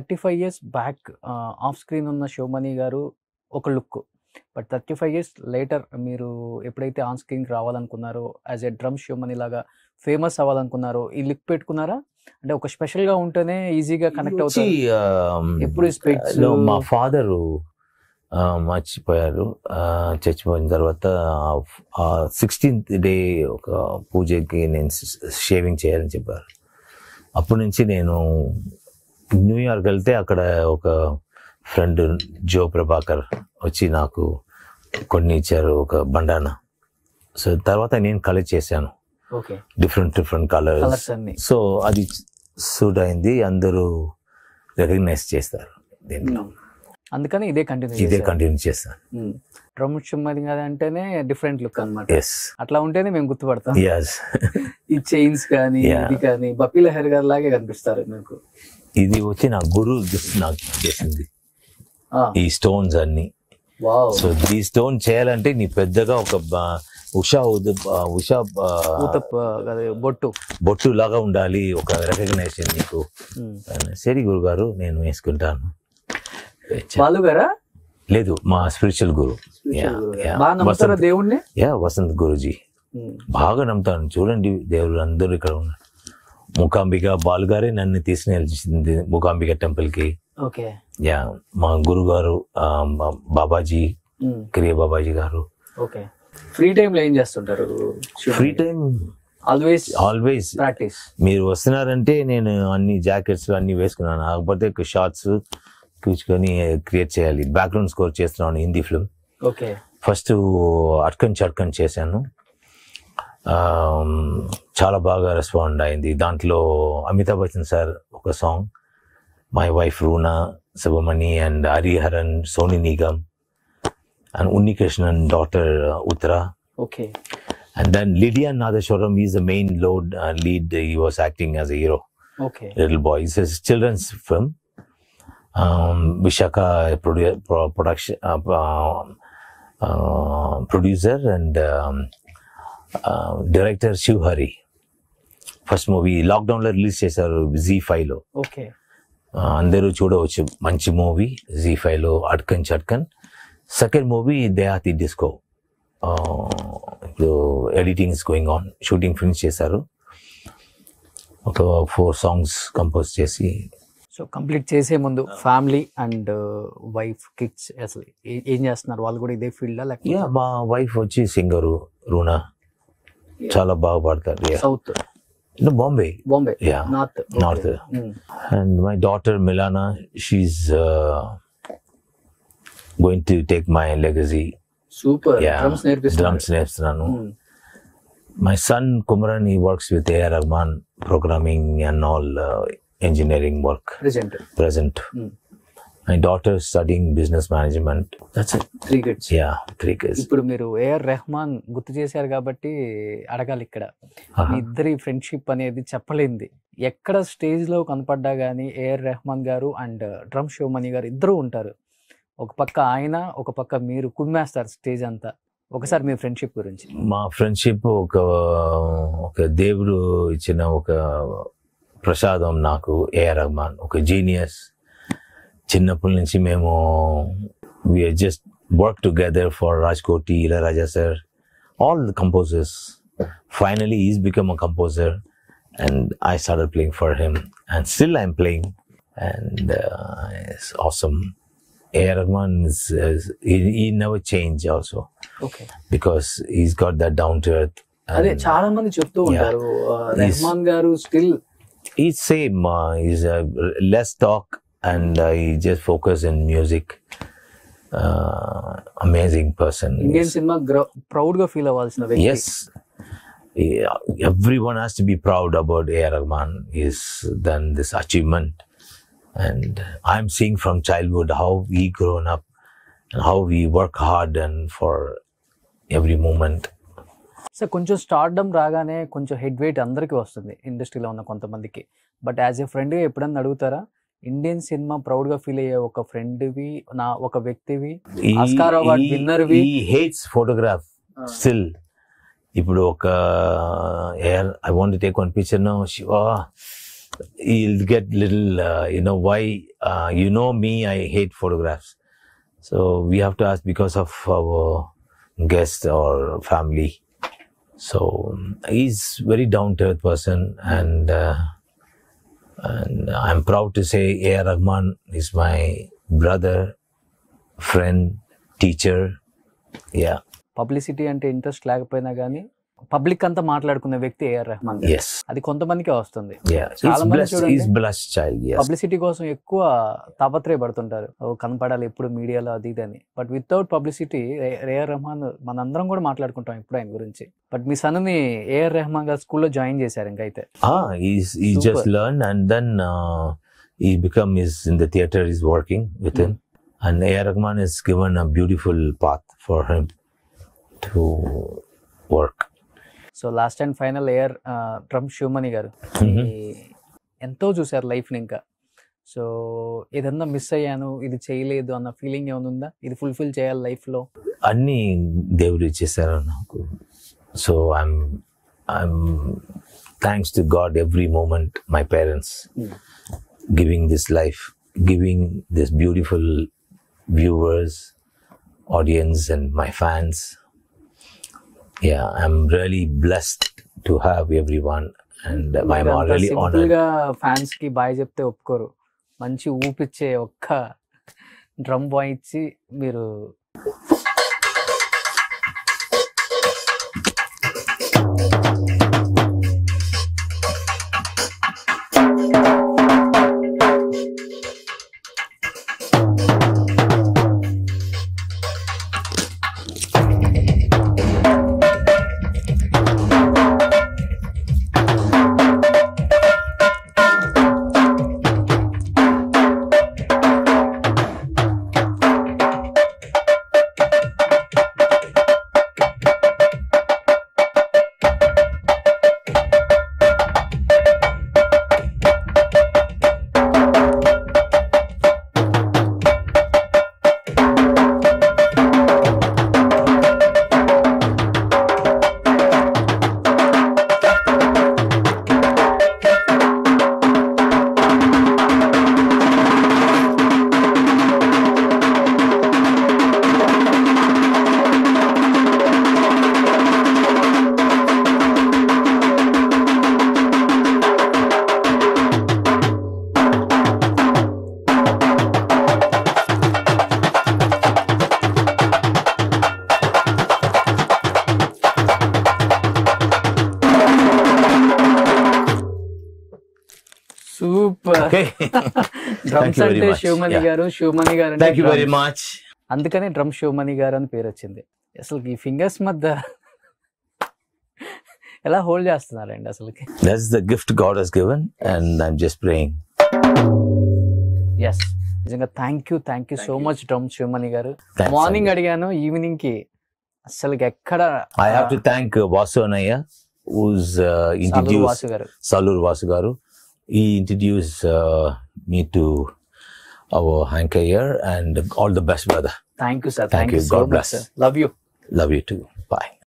Thirty five years back off screen ఉన్న శివమణి గారు ఒక look. But thirty five years later మీరు ఎప్పుడైతే ఆన్ స్క్రీన్కి రావాలనుకున్నారో యాజ్ ఎ డ్రమ్ శివమణి లాగా ఫేమస్ అవ్వాలనుకున్నారో ఈ లుక్ పెట్టుకున్నారా? అంటే ఒక స్పెషల్గా ఉంటేనే ఈజీగా కనెక్ట్ ఎప్పుడు specs? మా ఫాదరు మర్చిపోయారు. చచ్చిపోయిన తర్వాత సిక్స్టీన్త్ డే ఒక పూజకి నేను షేవింగ్ చేయాలని చెప్పారు. అప్పటి నుంచి నేను న్యూయార్క్ వెళ్తే అక్కడ ఒక ఫ్రెండ్ జో ప్రభాకర్ వచ్చి నాకు కొన్ని ఇచ్చారు ఒక బండానా. సో తర్వాత నేను కలెక్ట్ చేశాను. Okay. Different different colours. So అది సూట్ అయింది అందరూ రికగ్నైజ్ చేస్తారు దీంట్లో అందుకని ఇదే కంటిన్యూ ఇదే కంటిన్యూ చేస్తాను. డ్రమ్ శివమణి గారు అంటేనే డిఫరెంట్ లుక్ అన్నమాట. ఎస్ అట్లా ఉంటేనే మేము గుర్తుపడతాం. ఈ చైన్స్ కానీ. ఇది కానీ బప్పీల హెయిర్ గారు లాగే కనిపిస్తారు మీకు. ఇది వచ్చి నా గురువు గిఫ్ట్ నాకు చేసింది ఈ స్టోన్స్ అన్ని. వావ్. సో ఈ స్టోన్ చేయాలంటే నీ పెద్దగా ఒక ఉషా ఉషా బొట్టు. బొట్టు లాగా ఉండాలి ఒక రికగ్నైజేషన్ నీకు. సరే గురుగారు నేను వేసుకుంటాను. లేదు మా స్పిరిచువల్ గురు. దేవుణ్ణి? యా వసంత్ గురుజీ. బాగా నమ్ముతాను. చూడండి దేవుడు అందరూ ఇక్కడ ఉన్నారు. మూకాంబిక బాలుగారే నన్ను తీసుకుని వెళ్ళింది మూకాంబిక టెంపుల్కి. ఓకే. యా మా గురుగారు ఆ, మా బాబాజీ. క్రియ బాబాజీ గారు. ఓకే. ఫ్రీ టైం లో ఏం చేస్తుంటారు? Free time always always practice మీరు వస్తున్నారంటే నేను అన్ని జాకెట్స్ అన్ని వేసుకున్నాను. కాకపోతే షార్ట్స్ కూర్చుకొని క్రియేట్ చేయాలి. బ్యాక్గ్రౌండ్ స్కోర్ చేస్తున్నాను Hindi film okay. First Atkan Chatkan చేశాను. చాలా బాగా రెస్పాండ్ అయింది. దాంట్లో అమితాబ్ బచ్చన్ సార్ ఒక song my wife Runa Sivamani and Hariharan Sonu Nigam and Unnikrishnan daughter Uttara okay and then Lydian Nadhaswaram is the main load lead he was acting as a hero okay little boy. It's a children's film. Um, Vishaka, produ- director Shiv Hari. First movie లాక్డౌన్లో release చేశారు G ఫైవ్లో. Okay. అందరూ చూడవచ్చు మంచి movie G ఫైవ్లో అడ్కన్ చట్కన్. Second movie Dehati Disco. ఇప్పుడు editing is going on shooting finish చేశారు. ఒక ఫోర్ సాంగ్స్ కంపోజ్ చేసి. సో కంప్లీట్ చేసే ముందు ఫ్యామిలీ అండ్ వైఫ్ కిడ్స్ అసలు ఏ- ఏం చేస్తున్నారు? వాళ్ళు కూడా ఇదే ఫీల్డ్ లేకపోతే? మా వైఫ్ వచ్చి సింగరు రూనా. చాలా బాగా పాడతారు south Bombay Bombay Yeah. North North. And my daughter Milana she going to take my legacy super drums నేర్పిస్తున్నారు drums నేర్చున్నాను Mm. My son Kumaran he works with AR Rahman programming and all engineering work present present. Mm. My daughter is studying business management. That's it. Three kids Yeah, three kids. ఇప్పుడు మీరు AR Rahman గుర్తు చేశారు కాబట్టి అడగాలి ఇక్కడ మీ. ఇద్దరి friendship అనేది చెప్పలేంది ఎక్కడ స్టేజ్లో కనపడ్డా గానీ ఏఆర్ రెహమాన్ గారు అండ్ డ్రమ్ షోమణి గారు ఇద్దరు ఉంటారు ఒక పక్క ఆయన ఒక పక్క మీరు కుమ్మేస్తారు స్టేజ్ అంతా ఒకసారి మీ ఫ్రెండ్షిప్ గురించి మా ఫ్రెండ్షిప్ ఒక ఒక దేవుడు ఇచ్చిన ఒక ప్రసాదం నాకు ఏఆర్ రహమాన్ ఒక జీనియస్ చిన్నప్పటి నుంచి మేము we just work together for Raj Koti Ilaiyaraaja sir all the composers finally is become a composer and I started playing for him and still I'm playing and it's awesome AR Rahman is he never change also okay because he's got that down to earth. అదే And చాలా మంది చెప్తూ ఉంటారు ఆ, రెహమాన్ గారు still he's same. Uh, he's uh, and I just focus in music amazing person Indian cinema ప్రౌడ్గా feel అవ్వాల్సిన yes everyone has to be proud about A Rahman is then this achievement and I'm seeing from childhood how we grown up how we work hard and for every moment sir కొంచెం stardom రాగానే కొంచెం head weight అందరికీ వస్తుంది ఇండస్ట్రీలో ఉన్న కొంతమందికి. But as a ఫ్రెండ్గా ఎప్పుడన్నా అడుగుతారా? ఇండియన్ సినిమా ప్రౌడ్ గా ఫీల్ అయ్యే ఒక ఫ్రెండ్వి నా ఒక వ్యక్తివి He- Oscar award he- winner we. he hates photograph still ఇప్పుడు ఒక air I want take one picture no Shiva he'll get little you know why uh, you know me, I hate photographs. So we have to ask because of our guest or family. So he's very down to earth person, and uh, and I'm proud to say A.R. Rahman is my brother, friend, teacher. Yeah. Publicity అంటే interest లేకపోయినా కానీ public అంతా మాట్లాడుకునే వ్యక్తి AR Rahman. అది కొంతమందికే వస్తుంది. Publicity కోసం ఎక్కువ తాపత్రయపడుతుంటారు ఓ కనపడాలి ఎప్పుడు మీడియాలో అది ఇది అని but without publicity AR Rahman మనందరం కూడా మాట్లాడుకుంటాం ఇప్పుడు ఆయన గురించి బట్ మీ సన్ని ఏఆర్ రెహమాన్ గారు స్కూల్లో జాయిన్ చేశారు ఇంకైతే he's he just Super. learned and then uh, he become is in the theater. He's working with him, and A. R. Rahman has given a so last and final our drum Sivamani గారు. ఎంతో చూసారు లైఫ్ని ఇంకా. So ఏదన్నా miss అయ్యాను ఇది చేయలేదు అన్న ఫీలింగ్ ఏమైనా ఉందా? ఇది ఫుల్ఫిల్ చేయాలి లైఫ్లో? అన్ని దేవుడు ఇచ్చేసారు నాకు. So I'm I'm thanks to God every moment my parents. Giving this life giving this beautiful viewers audience and my fans. Yeah I'm really blessed to have everyone and I'm simple ఆనర్డ్గా ఫ్యాన్స్కి boy చెప్తే ఒప్పుకోరు. మంచి ఊపిచ్చే ఒక్క drum bye ఇచ్చి మీరు అందుకని drum Sivamani గారు అని పేరు వచ్చింది. అసలు ఈ ఫింగర్స్ మధ్య ఎలా హోల్డ్ చేస్తున్నారండి అసలుకి? That's gift God has given and I am just praying yes. నిజంగా thank you so much drum Sivamani గారు. మార్నింగ్ అడిగాను ఈవినింగ్కి అసలు ఎక్కడ I have to thank Vasu అనయ్య హూస్ ఇంట్రడ్యూస్ వాసు గారు సలూర్ వాసు గారు he introduced uh, me to our Hanka here and all the best, brother. Thank you, sir. Thank, Thank you. you so God much, bless. Sir. Love you. Love you too. Bye.